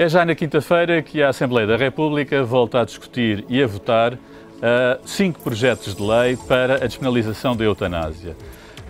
É já na quinta-feira que a Assembleia da República volta a discutir e a votar uh, cinco projetos de lei para a despenalização da eutanásia.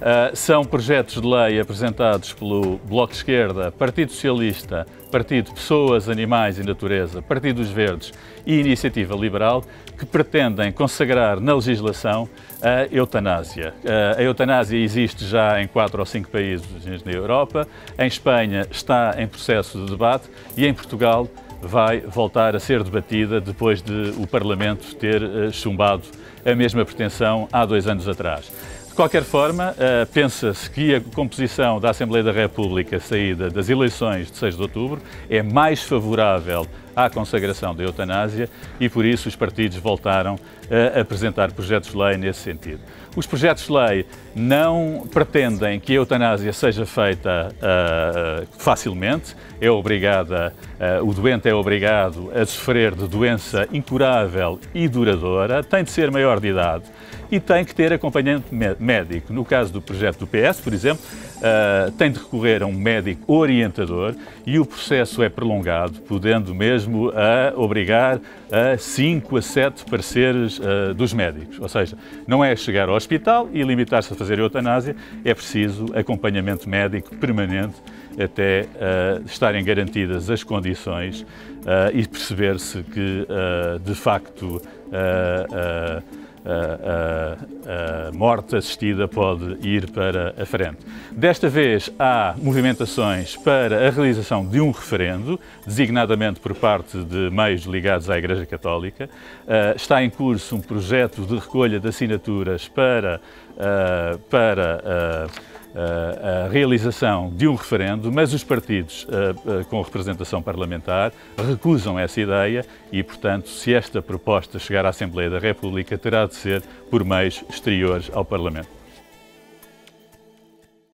Uh, são projetos de lei apresentados pelo Bloco de Esquerda, Partido Socialista, Partido Pessoas, Animais e Natureza, Partido dos Verdes e Iniciativa Liberal, que pretendem consagrar na legislação a eutanásia. Uh, a eutanásia existe já em quatro ou cinco países na Europa, em Espanha está em processo de debate e em Portugal vai voltar a ser debatida depois de o Parlamento ter uh, chumbado a mesma pretensão há dois anos atrás. De qualquer forma, uh, pensa-se que a composição da Assembleia da República saída das eleições de 6 de outubro é mais favorável à consagração da eutanásia e por isso os partidos voltaram a apresentar projetos de lei nesse sentido. Os projetos de lei não pretendem que a eutanásia seja feita uh, facilmente, é obrigada, uh, o doente é obrigado a sofrer de doença incurável e duradoura, tem de ser maior de idade e tem que ter acompanhamento médico. No caso do projeto do PS, por exemplo, uh, tem de recorrer a um médico orientador e o processo é prolongado, podendo mesmo a obrigar a 5 a 7 pareceres uh, dos médicos. Ou seja, não é chegar ao hospital e limitar-se a fazer eutanásia, é preciso acompanhamento médico permanente até uh, estarem garantidas as condições e perceber-se que, de facto, a, morte assistida pode ir para a frente. Desta vez há movimentações para a realização de um referendo, designadamente por parte de meios ligados à Igreja Católica. Uh, está em curso um projeto de recolha de assinaturas para, uh, para uh, a realização de um referendo, mas os partidos com representação parlamentar recusam essa ideia e, portanto, se esta proposta chegar à Assembleia da República, terá de ser por meios exteriores ao Parlamento.